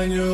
Until